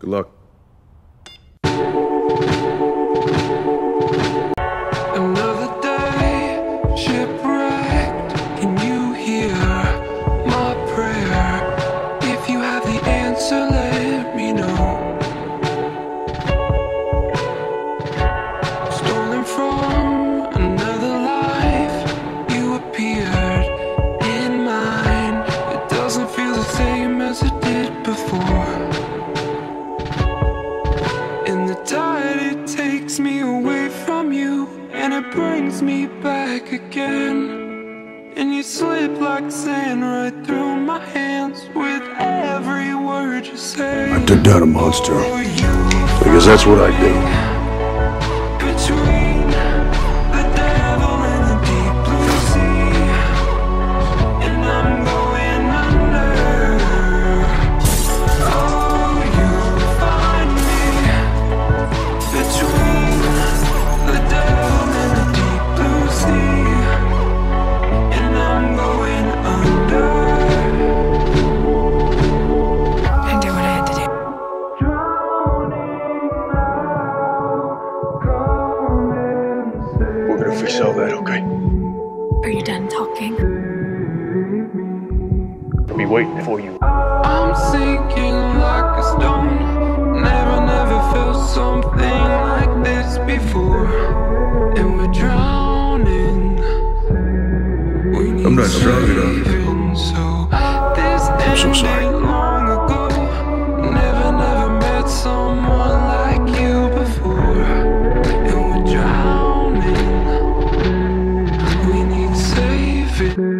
Good luck. Tide, it takes me away from you, and it brings me back again. And you slip like sand right through my hands with every word you say. I took down a monster. Oh, Because that's what I do. We're gonna fix all that, okay? Are you done talking? I'll be waiting for you. I'm sinking like a stone. Never, never felt something like this before. And we're drowning. We I'm not need strong enough. saving, So this I'm so sorry. fit.